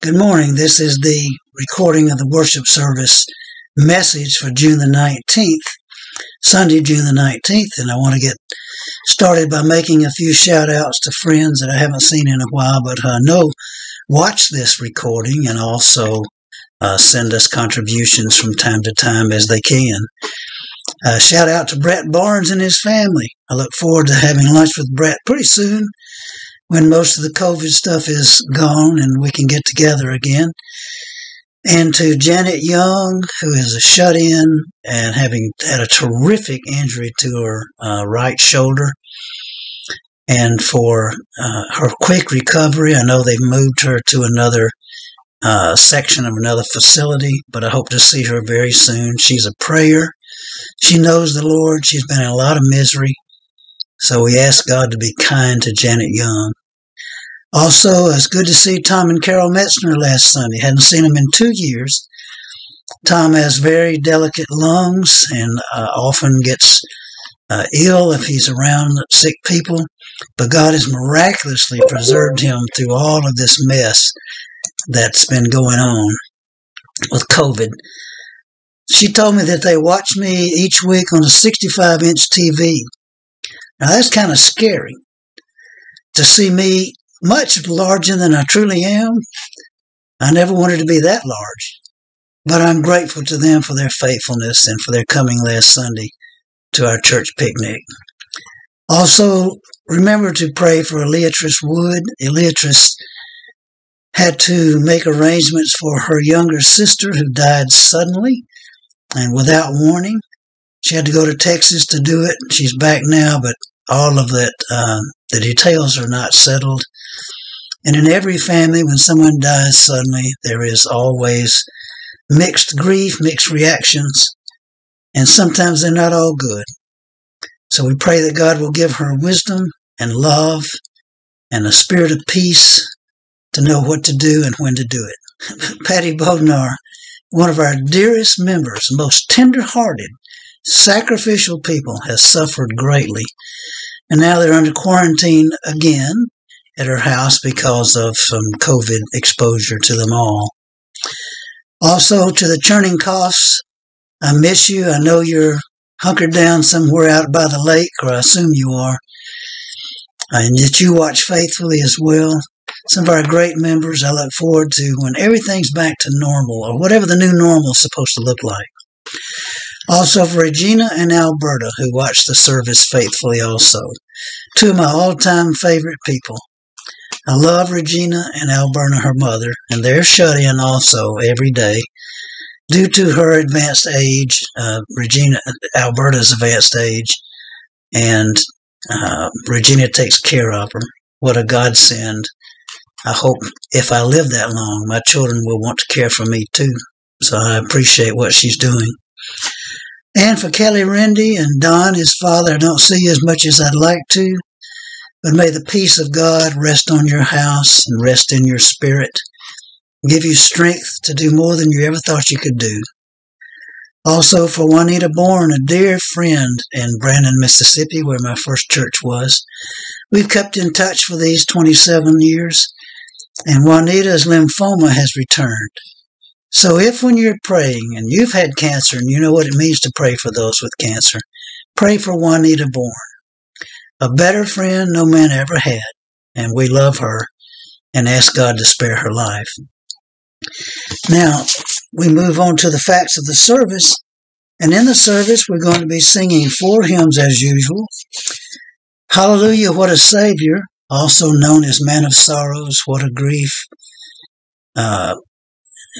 Good morning. This is the recording of the worship service message for June the 19th, Sunday, June the 19th. And I want to get started by making a few shout outs to friends that I haven't seen in a while, but I know watch this recording and also uh, send us contributions from time to time as they can. Uh, shout out to Brett Barnes and his family. I look forward to having lunch with Brett pretty soon when most of the COVID stuff is gone and we can get together again. And to Janet Young, who is a shut in and having had a terrific injury to her uh, right shoulder. And for uh, her quick recovery, I know they've moved her to another uh, section of another facility, but I hope to see her very soon. She's a prayer. She knows the Lord. She's been in a lot of misery. So we ask God to be kind to Janet Young. Also, it's good to see Tom and Carol Metzner last Sunday. Hadn't seen them in two years. Tom has very delicate lungs and uh, often gets uh, ill if he's around sick people, but God has miraculously preserved him through all of this mess that's been going on with COVID. She told me that they watch me each week on a 65 inch TV. Now that's kind of scary to see me much larger than I truly am. I never wanted to be that large, but I'm grateful to them for their faithfulness and for their coming last Sunday to our church picnic. Also, remember to pray for Eliatrice Wood. Eliatrice had to make arrangements for her younger sister who died suddenly and without warning. She had to go to Texas to do it. She's back now, but all of that, uh, the details are not settled. And in every family, when someone dies suddenly, there is always mixed grief, mixed reactions, and sometimes they're not all good. So we pray that God will give her wisdom and love and a spirit of peace to know what to do and when to do it. Patty Bodnar, one of our dearest members, most tender-hearted, sacrificial people, has suffered greatly. And now they're under quarantine again at her house because of some COVID exposure to them all. Also, to the churning costs, I miss you. I know you're hunkered down somewhere out by the lake, or I assume you are, and that you watch faithfully as well. Some of our great members I look forward to when everything's back to normal, or whatever the new normal is supposed to look like. Also for Regina and Alberta, who watch the service faithfully also. Two of my all-time favorite people. I love Regina and Alberta, her mother, and they're shut in also every day due to her advanced age, uh, Regina, Alberta's advanced age, and uh, Regina takes care of her. What a godsend. I hope if I live that long, my children will want to care for me too. So I appreciate what she's doing. And for Kelly Rendy and Don, his father, I don't see as much as I'd like to. But may the peace of God rest on your house and rest in your spirit, give you strength to do more than you ever thought you could do. Also for Juanita Bourne, a dear friend in Brandon, Mississippi, where my first church was. We've kept in touch for these 27 years, and Juanita's lymphoma has returned. So if when you're praying and you've had cancer and you know what it means to pray for those with cancer, pray for Juanita Bourne a better friend no man ever had, and we love her and ask God to spare her life. Now, we move on to the facts of the service, and in the service, we're going to be singing four hymns as usual. Hallelujah, what a Savior, also known as Man of Sorrows, what a grief. Uh,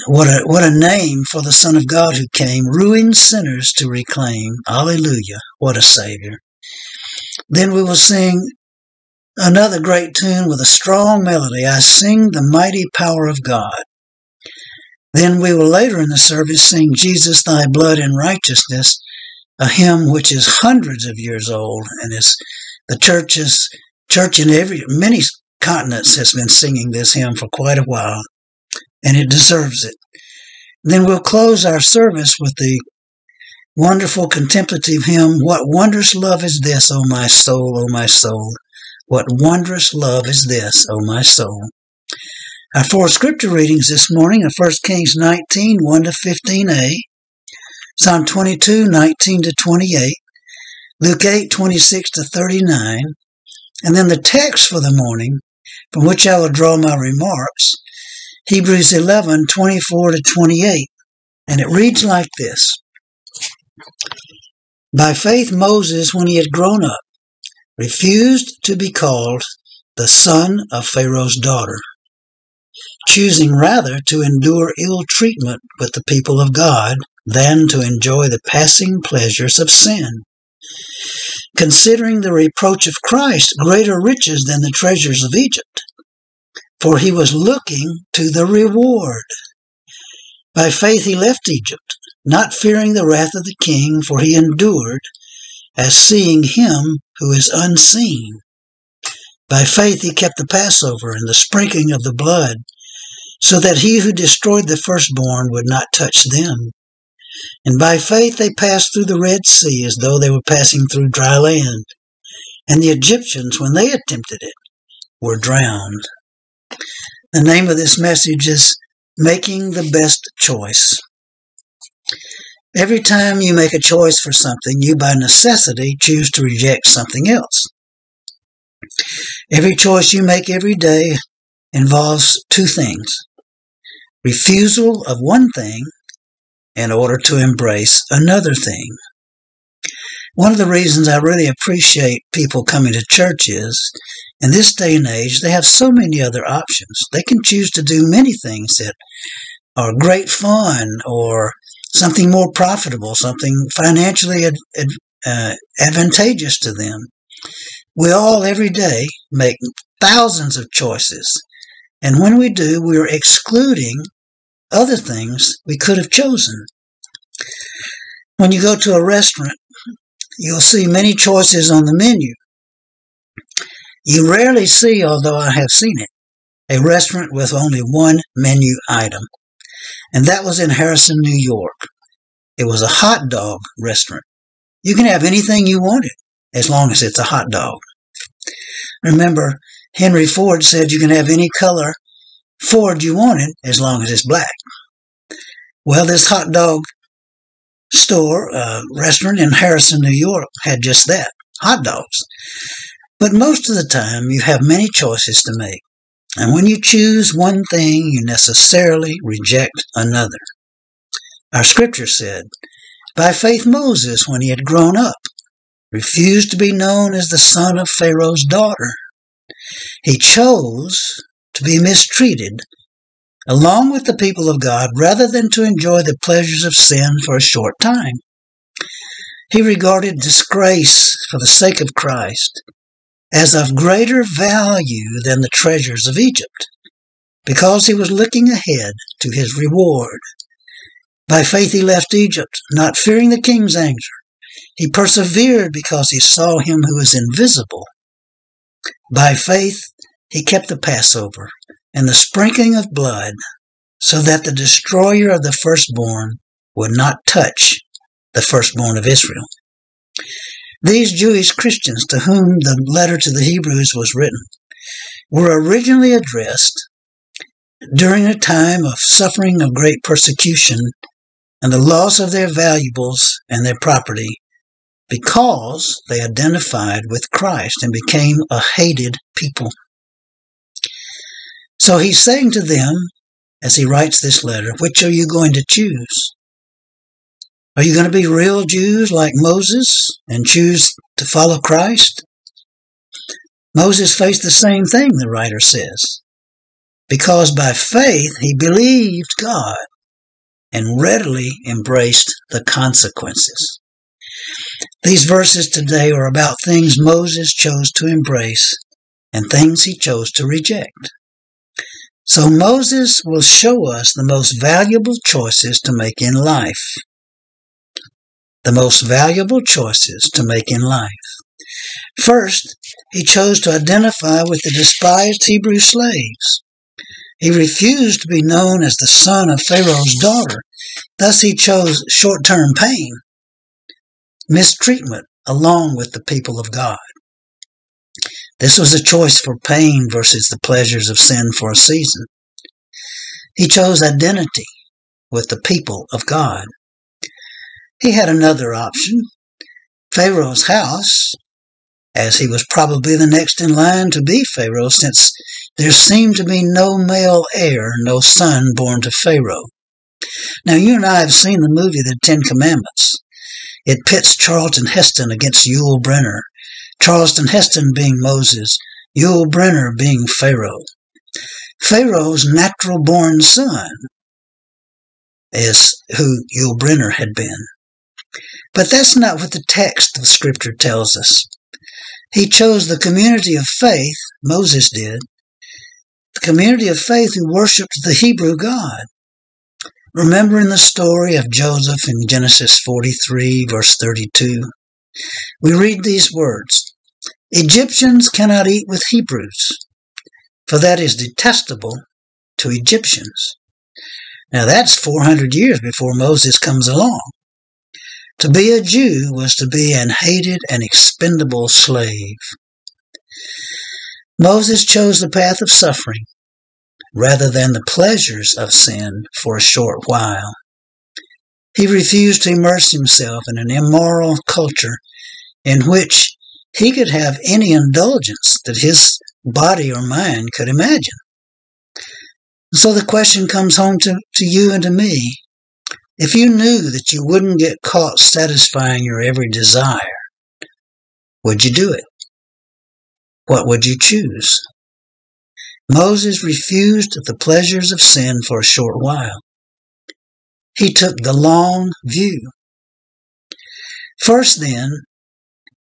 what a what a name for the Son of God who came, ruined sinners to reclaim. Hallelujah, what a Savior. Then we will sing another great tune with a strong melody. I sing the mighty power of God. Then we will later in the service sing Jesus, thy blood and righteousness, a hymn which is hundreds of years old and is the church's church in every many continents has been singing this hymn for quite a while, and it deserves it. Then we'll close our service with the wonderful contemplative hymn, What wondrous love is this, O my soul, O my soul? What wondrous love is this, O my soul? Our four scripture readings this morning are 1 Kings 19, 1 to 15a, Psalm 22, 19 to 28, Luke 8, 26 to 39, and then the text for the morning, from which I will draw my remarks, Hebrews 11, 24 to 28, and it reads like this. By faith Moses, when he had grown up, refused to be called the son of Pharaoh's daughter choosing rather to endure ill treatment with the people of God than to enjoy the passing pleasures of sin. Considering the reproach of Christ greater riches than the treasures of Egypt, for he was looking to the reward. By faith he left Egypt, not fearing the wrath of the king, for he endured as seeing him who is unseen. By faith he kept the Passover and the sprinkling of the blood so that he who destroyed the firstborn would not touch them. And by faith they passed through the Red Sea as though they were passing through dry land. And the Egyptians, when they attempted it, were drowned. The name of this message is Making the Best Choice. Every time you make a choice for something, you by necessity choose to reject something else. Every choice you make every day involves two things refusal of one thing in order to embrace another thing. One of the reasons I really appreciate people coming to church is in this day and age, they have so many other options. They can choose to do many things that are great fun or something more profitable, something financially ad, ad, uh, advantageous to them. We all every day make thousands of choices. And when we do, we are excluding other things we could have chosen. When you go to a restaurant, you'll see many choices on the menu. You rarely see, although I have seen it, a restaurant with only one menu item. And that was in Harrison, New York. It was a hot dog restaurant. You can have anything you wanted as long as it's a hot dog. Remember, Henry Ford said you can have any color Ford you wanted as long as it's black. Well, this hot dog store, uh, restaurant in Harrison, New York had just that hot dogs. But most of the time, you have many choices to make. And when you choose one thing, you necessarily reject another. Our scripture said, By faith, Moses, when he had grown up, refused to be known as the son of Pharaoh's daughter. He chose to be mistreated along with the people of God rather than to enjoy the pleasures of sin for a short time. He regarded disgrace for the sake of Christ as of greater value than the treasures of Egypt, because he was looking ahead to his reward. By faith he left Egypt, not fearing the king's anger. He persevered because he saw him who is invisible. By faith he kept the Passover and the sprinkling of blood so that the destroyer of the firstborn would not touch the firstborn of Israel. These Jewish Christians to whom the letter to the Hebrews was written were originally addressed during a time of suffering of great persecution and the loss of their valuables and their property because they identified with Christ and became a hated people. So he's saying to them, as he writes this letter, which are you going to choose? Are you going to be real Jews like Moses and choose to follow Christ? Moses faced the same thing, the writer says, because by faith he believed God and readily embraced the consequences. These verses today are about things Moses chose to embrace and things he chose to reject. So Moses will show us the most valuable choices to make in life. The most valuable choices to make in life. First, he chose to identify with the despised Hebrew slaves. He refused to be known as the son of Pharaoh's daughter. Thus, he chose short term pain, mistreatment, along with the people of God. This was a choice for pain versus the pleasures of sin for a season. He chose identity with the people of God. He had another option. Pharaoh's house, as he was probably the next in line to be Pharaoh, since there seemed to be no male heir, no son born to Pharaoh. Now, you and I have seen the movie The Ten Commandments. It pits Charlton Heston against Yul Brynner, Charlton Heston being Moses, Yul Brynner being Pharaoh. Pharaoh's natural born son is who Yul Brynner had been. But that's not what the text of Scripture tells us. He chose the community of faith, Moses did, the community of faith who worshiped the Hebrew God. Remembering the story of Joseph in Genesis 43, verse 32, we read these words Egyptians cannot eat with Hebrews, for that is detestable to Egyptians. Now that's 400 years before Moses comes along. To be a Jew was to be an hated and expendable slave. Moses chose the path of suffering rather than the pleasures of sin for a short while. He refused to immerse himself in an immoral culture in which he could have any indulgence that his body or mind could imagine. So the question comes home to, to you and to me. If you knew that you wouldn't get caught satisfying your every desire, would you do it? What would you choose? Moses refused the pleasures of sin for a short while. He took the long view. First, then,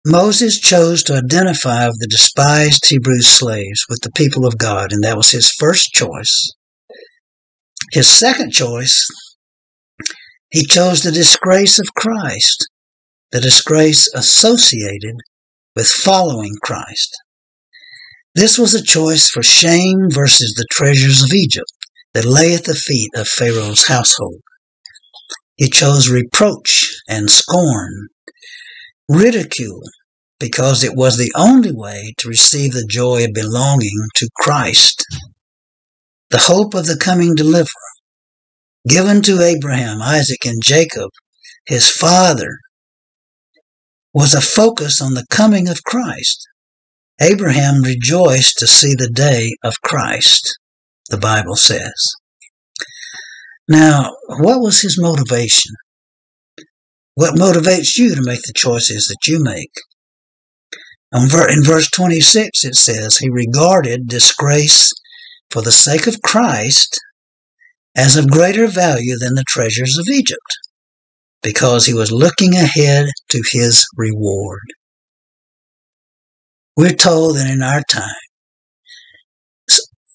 Moses chose to identify the despised Hebrew slaves with the people of God, and that was his first choice. His second choice, he chose the disgrace of Christ, the disgrace associated with following Christ. This was a choice for shame versus the treasures of Egypt that lay at the feet of Pharaoh's household. He chose reproach and scorn, ridicule, because it was the only way to receive the joy of belonging to Christ, the hope of the coming deliverer, given to Abraham, Isaac, and Jacob, his father, was a focus on the coming of Christ. Abraham rejoiced to see the day of Christ, the Bible says. Now, what was his motivation? What motivates you to make the choices that you make? In verse 26, it says, He regarded disgrace for the sake of Christ as of greater value than the treasures of Egypt, because he was looking ahead to his reward. We're told that in our time,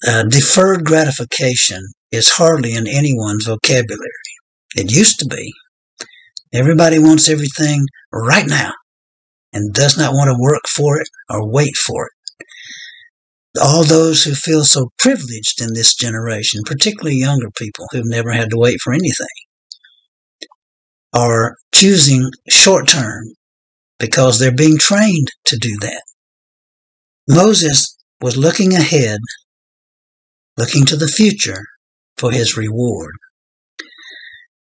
uh, deferred gratification is hardly in anyone's vocabulary. It used to be. Everybody wants everything right now and does not want to work for it or wait for it. All those who feel so privileged in this generation, particularly younger people who've never had to wait for anything, are choosing short term because they're being trained to do that. Moses was looking ahead, looking to the future for his reward.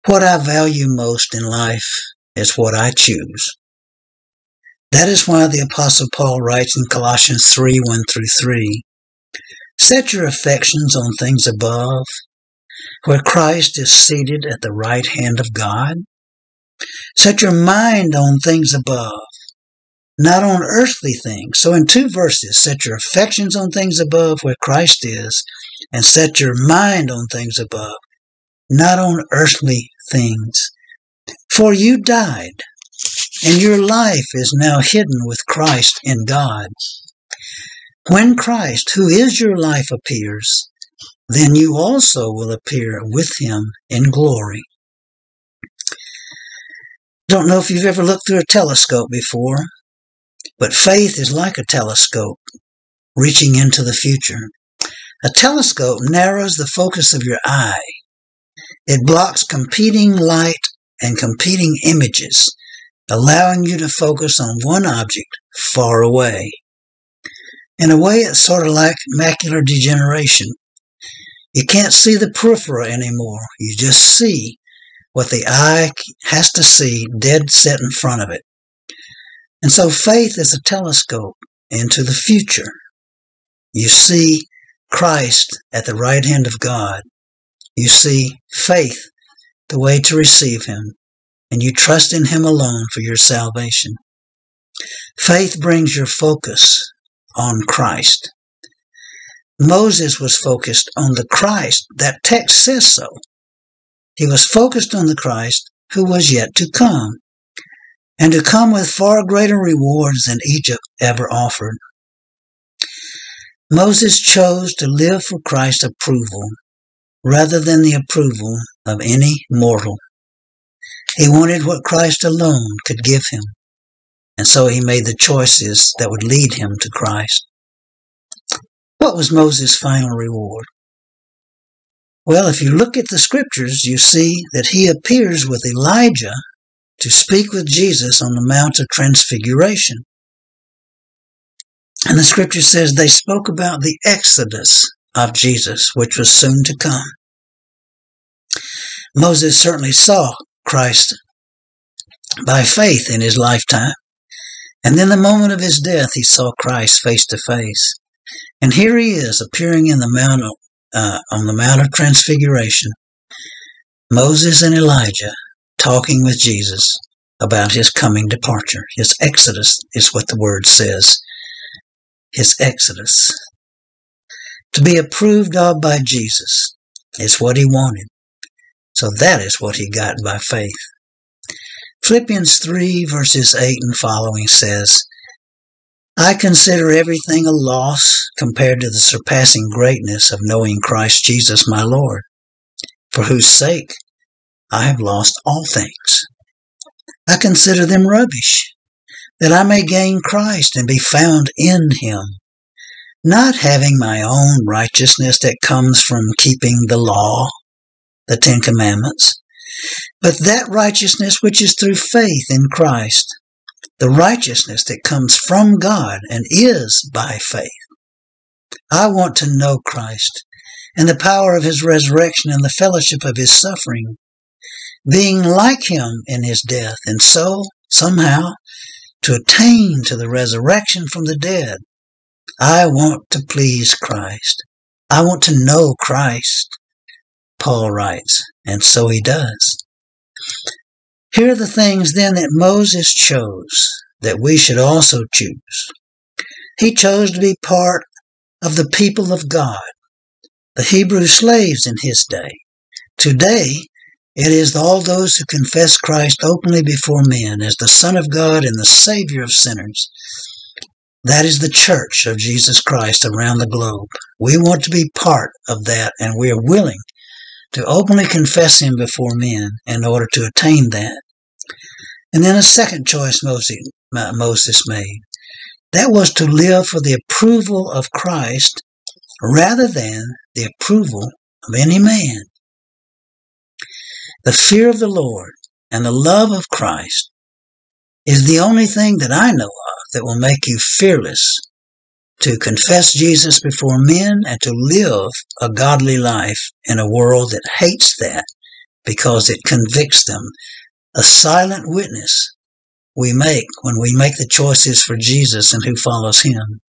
What I value most in life is what I choose. That is why the Apostle Paul writes in Colossians 3 1 through 3 Set your affections on things above, where Christ is seated at the right hand of God. Set your mind on things above, not on earthly things. So, in two verses, set your affections on things above, where Christ is, and set your mind on things above, not on earthly things. For you died and your life is now hidden with Christ in God. When Christ, who is your life, appears, then you also will appear with him in glory. Don't know if you've ever looked through a telescope before, but faith is like a telescope reaching into the future. A telescope narrows the focus of your eye. It blocks competing light and competing images allowing you to focus on one object far away. In a way, it's sort of like macular degeneration. You can't see the peripheral anymore. You just see what the eye has to see dead set in front of it. And so faith is a telescope into the future. You see Christ at the right hand of God. You see faith, the way to receive Him, and you trust in Him alone for your salvation. Faith brings your focus on Christ. Moses was focused on the Christ. That text says so. He was focused on the Christ who was yet to come, and to come with far greater rewards than Egypt ever offered. Moses chose to live for Christ's approval rather than the approval of any mortal. He wanted what Christ alone could give him, and so he made the choices that would lead him to Christ. What was Moses' final reward? Well, if you look at the scriptures, you see that he appears with Elijah to speak with Jesus on the Mount of Transfiguration. And the scripture says they spoke about the exodus of Jesus, which was soon to come. Moses certainly saw Christ by faith in his lifetime. And then the moment of his death, he saw Christ face to face. And here he is appearing in the mount of, uh, on the Mount of Transfiguration. Moses and Elijah talking with Jesus about his coming departure. His exodus is what the word says. His exodus. To be approved of by Jesus is what he wanted. So that is what he got by faith. Philippians 3 verses 8 and following says, I consider everything a loss compared to the surpassing greatness of knowing Christ Jesus my Lord, for whose sake I have lost all things. I consider them rubbish, that I may gain Christ and be found in him, not having my own righteousness that comes from keeping the law, the Ten Commandments, but that righteousness which is through faith in Christ, the righteousness that comes from God and is by faith. I want to know Christ and the power of his resurrection and the fellowship of his suffering, being like him in his death, and so, somehow, to attain to the resurrection from the dead. I want to please Christ. I want to know Christ, Paul writes, and so he does. Here are the things then that Moses chose that we should also choose. He chose to be part of the people of God, the Hebrew slaves in his day. Today, it is all those who confess Christ openly before men as the Son of God and the Savior of sinners. That is the church of Jesus Christ around the globe. We want to be part of that and we are willing to openly confess Him before men in order to attain that. And then a second choice Moses made. That was to live for the approval of Christ rather than the approval of any man. The fear of the Lord and the love of Christ is the only thing that I know of that will make you fearless to confess Jesus before men and to live a godly life in a world that hates that because it convicts them. A silent witness we make when we make the choices for Jesus and who follows him.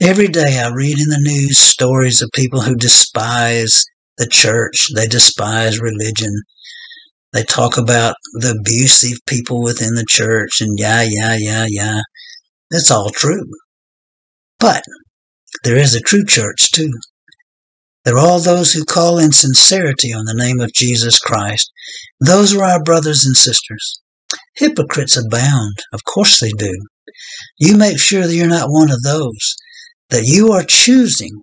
Every day I read in the news stories of people who despise the church. They despise religion. They talk about the abusive people within the church and yeah, yeah, yeah, yeah. That's all true. But there is a true church too. There are all those who call in sincerity on the name of Jesus Christ. Those are our brothers and sisters. Hypocrites abound. Of course they do. You make sure that you're not one of those, that you are choosing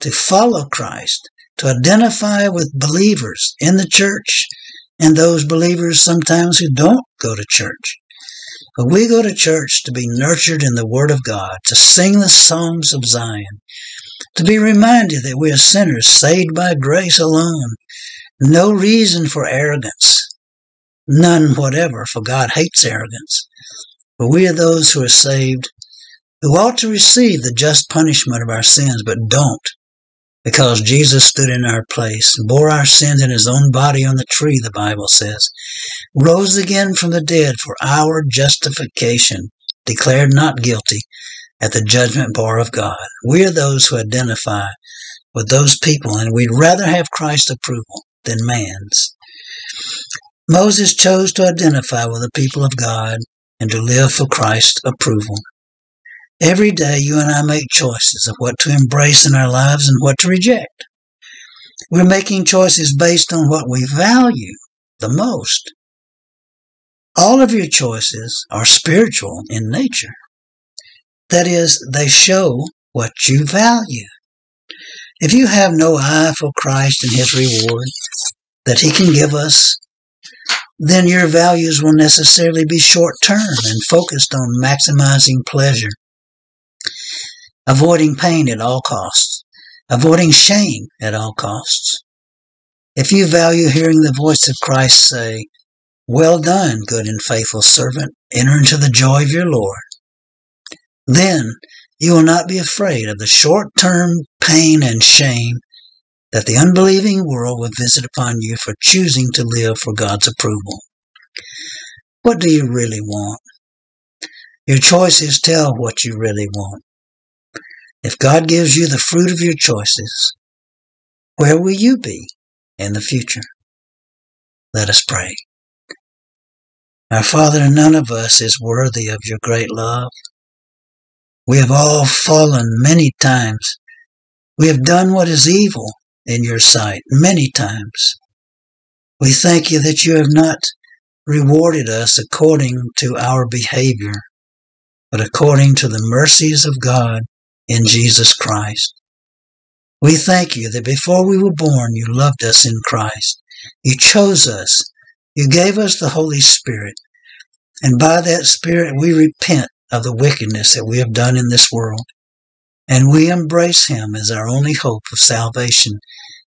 to follow Christ, to identify with believers in the church and those believers sometimes who don't go to church. But we go to church to be nurtured in the Word of God, to sing the Psalms of Zion, to be reminded that we are sinners saved by grace alone. No reason for arrogance. None whatever, for God hates arrogance. But we are those who are saved, who ought to receive the just punishment of our sins, but don't because Jesus stood in our place, bore our sins in his own body on the tree, the Bible says, rose again from the dead for our justification, declared not guilty at the judgment bar of God. We are those who identify with those people, and we'd rather have Christ's approval than man's. Moses chose to identify with the people of God and to live for Christ's approval. Every day, you and I make choices of what to embrace in our lives and what to reject. We're making choices based on what we value the most. All of your choices are spiritual in nature. That is, they show what you value. If you have no eye for Christ and His reward that He can give us, then your values will necessarily be short term and focused on maximizing pleasure avoiding pain at all costs, avoiding shame at all costs. If you value hearing the voice of Christ say, Well done, good and faithful servant, enter into the joy of your Lord, then you will not be afraid of the short term pain and shame that the unbelieving world will visit upon you for choosing to live for God's approval. What do you really want? Your choices tell what you really want. If God gives you the fruit of your choices, where will you be in the future? Let us pray. Our Father, none of us is worthy of your great love. We have all fallen many times. We have done what is evil in your sight many times. We thank you that you have not rewarded us according to our behavior, but according to the mercies of God in Jesus Christ. We thank you that before we were born, you loved us in Christ. You chose us. You gave us the Holy Spirit. And by that Spirit, we repent of the wickedness that we have done in this world. And we embrace Him as our only hope of salvation,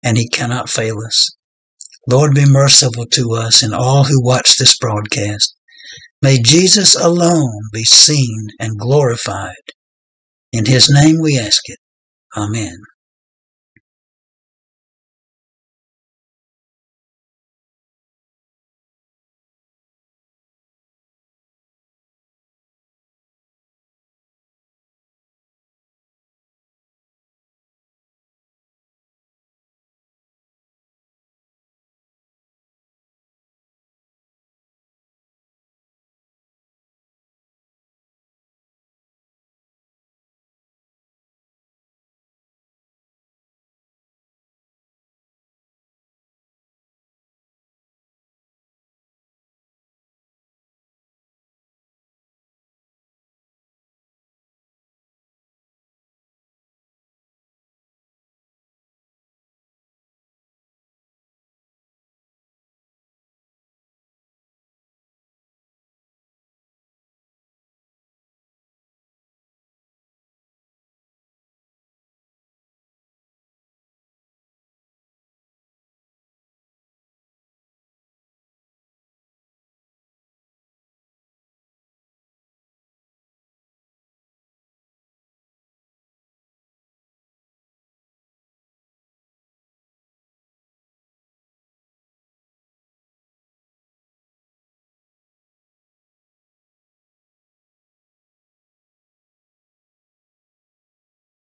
and He cannot fail us. Lord, be merciful to us and all who watch this broadcast. May Jesus alone be seen and glorified. In his name we ask it. Amen.